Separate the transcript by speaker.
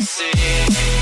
Speaker 1: see.